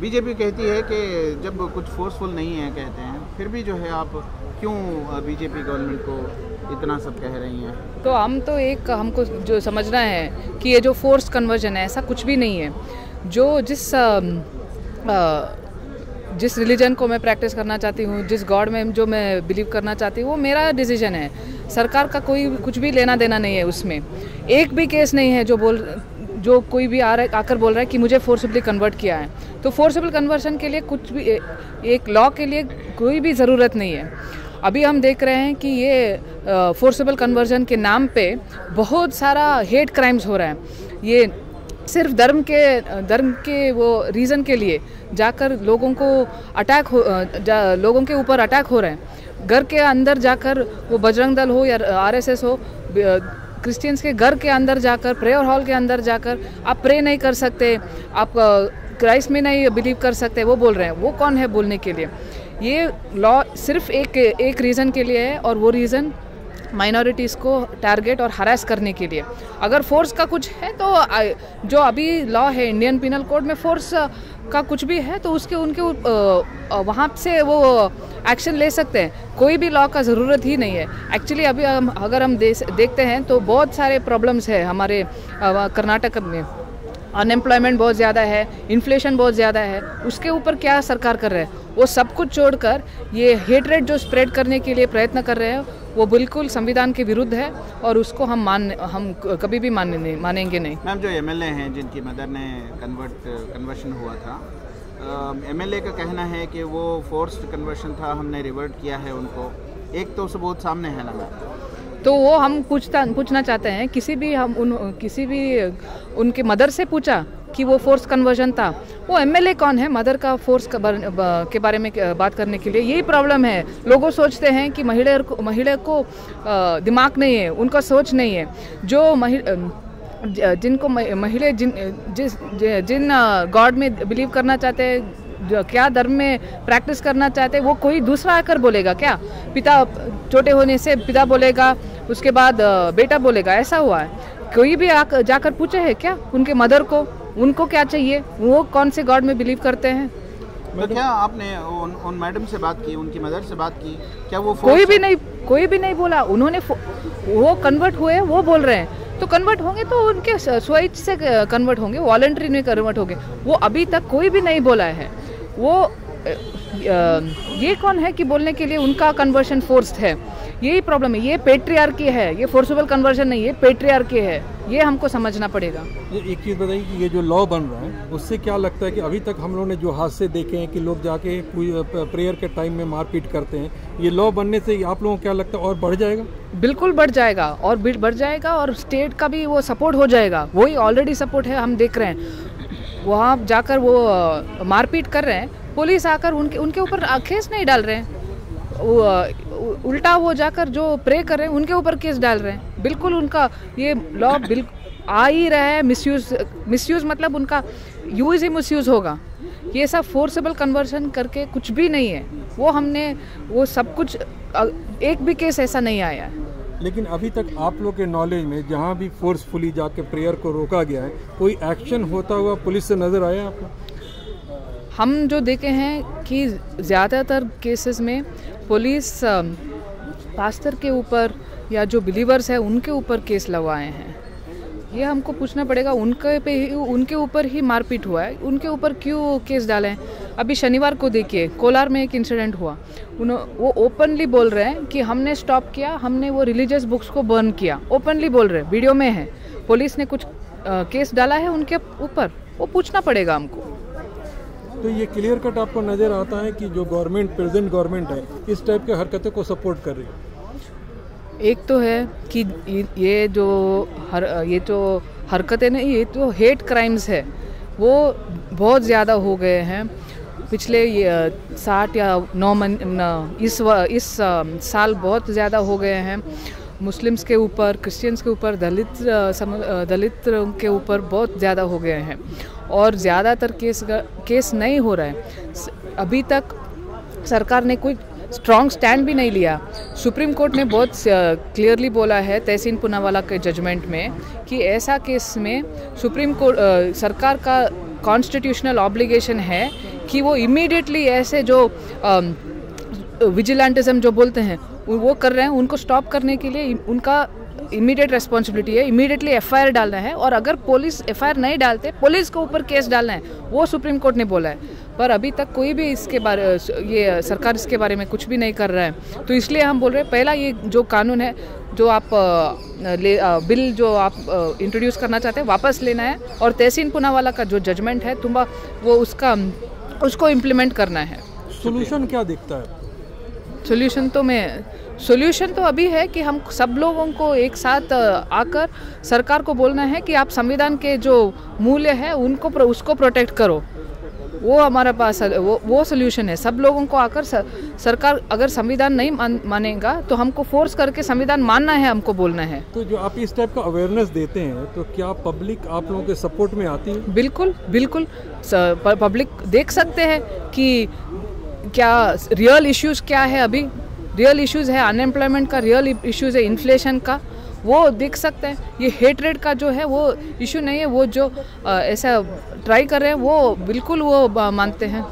BJP कहती है कि जब कुछ फोर्सफुल नहीं है कहते हैं फिर भी जो है आप क्यों बीजेपी गवर्नमेंट को इतना सब कह रही हैं? तो हम तो एक हमको जो समझना है कि ये जो फोर्स कन्वर्जन है ऐसा कुछ भी नहीं है। जो जिस आ, आ, जिस रिलीजन को मैं प्रैक्टिस करना चाहती हूँ जिस गॉड में जो मैं बिलीव करना चाहती हूँ वो मेरा डिसीज़न है। सरकार का कोई कुछ भी लेना देना नहीं है उसमें। एक भी केस नहीं है जो बोल जो कोई भी आ रहा है आकर बोल रहा है कि मुझे फोर्सिबली कन्वर्ट किया है। तो फोर्सिबल कन्वर्शन के लिए कुछ भी एक लॉ के लिए कोई भी ज़रूरत नहीं है। अभी हम देख रहे हैं कि ये फोर्सिबल कन्वर्जन के नाम पे बहुत सारा हेट क्राइम्स हो रहा है। ये सिर्फ़ धर्म के धर्म के वो रीज़न के लिए जाकर लोगों को अटैक हो जा, लोगों के ऊपर अटैक हो रहे हैं। घर के अंदर जाकर वो बजरंग दल हो या आरएसएस हो क्रिश्चियंस के घर के अंदर जाकर प्रेयर हॉल के अंदर जाकर आप प्रे नहीं कर सकते, आप क्राइस्ट में नहीं बिलीव कर सकते, वो बोल रहे हैं। वो कौन है बोलने के लिए? ये लॉ सिर्फ़ एक एक रीज़न के लिए है और वो रीज़न माइनॉरिटीज़ को टारगेट और हरास करने के लिए। अगर फोर्स का कुछ है तो जो अभी लॉ है इंडियन पिनल कोड में फोर्स का कुछ भी है तो उसके, उनके वहाँ से वो एक्शन ले सकते हैं। कोई भी लॉ का ज़रूरत ही नहीं है। एक्चुअली अभी हम, अगर हम देखते हैं तो बहुत सारे प्रॉब्लम्स है हमारे कर्नाटक में। अनएम्प्लॉयमेंट बहुत ज़्यादा है इन्फ्लेशन बहुत ज़्यादा है। उसके ऊपर क्या सरकार कर रहे हैं? वो सब कुछ छोड़कर ये हेट रेट जो स्प्रेड करने के लिए प्रयत्न कर रहे हैं वो बिल्कुल संविधान के विरुद्ध है और उसको हम मान हम कभी भी मान नहीं मानेंगे नहीं। मैम जो एमएलए हैं जिनकी मदर ने कन्वर्ट कन्वर्शन हुआ था एमएलए का कहना है कि वो फोर्स्ड कन्वर्शन था हमने रिवर्ट किया है उनको। एक तो सबूत सामने है ना मैम? तो वो हम पूछता पूछना चाहते हैं किसी भी हम उन किसी भी उनके मदर से पूछा कि वो फोर्स कन्वर्जन था। वो एमएलए कौन है? मदर का फोर्स का बर, के बारे में बात करने के लिए यही प्रॉब्लम है। लोगों सोचते हैं कि महिला महिला को दिमाग नहीं है उनका सोच नहीं है। जो जिनको महिला जिन जिस जिन गॉड में बिलीव करना चाहते हैं क्या धर्म में प्रैक्टिस करना चाहते हैं वो कोई दूसरा आकर बोलेगा क्या? पिता छोटे होने से पिता बोलेगा उसके बाद बेटा बोलेगा ऐसा हुआ है। कोई भी आकर जाकर पूछे है क्या उनके मदर को? उनको क्या चाहिए? वो कौन से गॉड में बिलीव करते हैं? तो क्या आपने उन, उन मैडम से बात की उनकी मदर से बात की? क्या वो कोई भी नहीं कोई भी नहीं बोला। उन्होंने वो कन्वर्ट हुए वो बोल रहे हैं। तो कन्वर्ट होंगे तो उनके स्वेच से कन्वर्ट होंगे वॉलेंट्री में कन्वर्ट होंगे। वो अभी तक कोई भी नहीं बोला है। वो ये कौन है कि बोलने के लिए उनका कन्वर्शन फोर्स्ड है? यही प्रॉब्लम है। ये पेट्रियार है। ये फोर्सेबल कन्वर्जन नहीं है पेट्रियार है। ये हमको समझना पड़ेगा। ये एक चीज़ बताइए कि ये जो लॉ बन रहा है उससे क्या लगता है कि अभी तक हम लोगों ने जो हादसे देखे हैं कि लोग जाके प्रेयर के टाइम में मारपीट करते हैं ये लॉ बनने से आप लोगों को क्या लगता है और बढ़ जाएगा? बिल्कुल बढ़ जाएगा और बढ़ जाएगा और स्टेट का भी वो सपोर्ट हो जाएगा। वही ऑलरेडी सपोर्ट है हम देख रहे हैं। वहाँ जाकर वो मारपीट कर रहे हैं। पुलिस आकर उनके उनके ऊपर केस नहीं डाल रहे हैं। उल्टा वो जाकर जो प्रे कर रहे हैं उनके ऊपर केस डाल रहे हैं। बिल्कुल उनका ये लॉ बिल्कुल आ ही रहा है मिसयूज मिसयूज मतलब उनका यूज़ ही मिसयूज होगा। ये सब फोर्सेबल कन्वर्शन करके कुछ भी नहीं है। वो हमने वो सब कुछ एक भी केस ऐसा नहीं आया है। लेकिन अभी तक आप लोग के नॉलेज में जहाँ भी फोर्सफुली जाके प्रेयर को रोका गया है कोई एक्शन होता हुआ पुलिस से नज़र आया आपको? हम जो देखे हैं कि ज़्यादातर केसेस में पुलिस पास्तर के ऊपर या जो बिलीवर्स है उनके ऊपर केस लगवाए हैं। ये हमको पूछना पड़ेगा उनके पे ही उनके ऊपर ही मारपीट हुआ है। उनके ऊपर क्यों केस डाले? हैं अभी शनिवार को देखिए कोलार में एक इंसिडेंट हुआ। उन वो ओपनली बोल रहे हैं कि हमने स्टॉप किया हमने वो रिलीजियस बुक्स को बर्न किया। ओपनली बोल रहे हैं वीडियो में है। पुलिस ने कुछ आ, केस डाला है उनके ऊपर? वो पूछना पड़ेगा हमको। तो ये क्लियर कट आपको नज़र आता है कि जो गवर्नमेंट प्रेजेंट गवर्नमेंट है इस टाइप के हरकतों को सपोर्ट कर रही है। एक तो है कि ये जो हर ये जो हरकतें नहीं ये तो हेट क्राइम्स है। वो बहुत ज़्यादा हो गए हैं। पिछले साठ या नौ मन इस व, इस साल बहुत ज़्यादा हो गए हैं। मुस्लिम्स के ऊपर क्रिश्चियंस के ऊपर दलित सम दलित के ऊपर बहुत ज़्यादा हो गए हैं। और ज़्यादातर केस केस नहीं हो रहा है। अभी तक सरकार ने कोई स्ट्रॉन्ग स्टैंड भी नहीं लिया। सुप्रीम कोर्ट ने बहुत क्लियरली बोला है तहसीन पुनावाला के जजमेंट में कि ऐसा केस में सुप्रीम कोर्ट सरकार का कॉन्स्टिट्यूशनल ऑब्लिगेशन है कि वो इमीडिएटली ऐसे जो विजिलेंटिज्म जो बोलते हैं, वो कर रहे हैं, उनको स्टॉप करने के लिए उनका इमीडिएट रेस्पॉन्सिबिलिटी है इमीडिएटली एफआईआर डालना है और अगर पुलिस एफआईआर नहीं डालते पुलिस के ऊपर केस डालना है, वो सुप्रीम कोर्ट ने बोला है। पर अभी तक कोई भी इसके बारे ये सरकार इसके बारे में कुछ भी नहीं कर रहा है। तो इसलिए हम बोल रहे हैं पहला ये जो कानून है जो आप ले बिल जो आप इंट्रोड्यूस करना चाहते हैं वापस लेना है। और तहसीन पुनावाला का जो जजमेंट है तुम्बा वो उसका उसको इम्प्लीमेंट करना है। सोल्यूशन क्या दिखता है? सोल्यूशन तो मैं सोल्यूशन तो अभी है कि हम सब लोगों को एक साथ आकर सरकार को बोलना है कि आप संविधान के जो मूल्य है उनको उसको प्रोटेक्ट करो। वो हमारे पास वो वो सोल्यूशन है। सब लोगों को आकर सर, सरकार अगर संविधान नहीं मान, मानेगा तो हमको फोर्स करके संविधान मानना है हमको बोलना है। तो जो आप इस टाइप का अवेयरनेस देते हैं तो क्या पब्लिक आप लोगों के सपोर्ट में आती है? बिल्कुल बिल्कुल। पब्लिक देख सकते हैं कि क्या रियल इश्यूज़ क्या है अभी। रियल इश्यूज़ है अनएम्प्लॉयमेंट का रियल इश्यूज़ है इन्फ्लेशन का। वो देख सकते हैं। ये हेट रेट का जो है, वो इशू नहीं है। वो जो ऐसा ट्राई कर रहे हैं, वो बिल्कुल वो मानते हैं।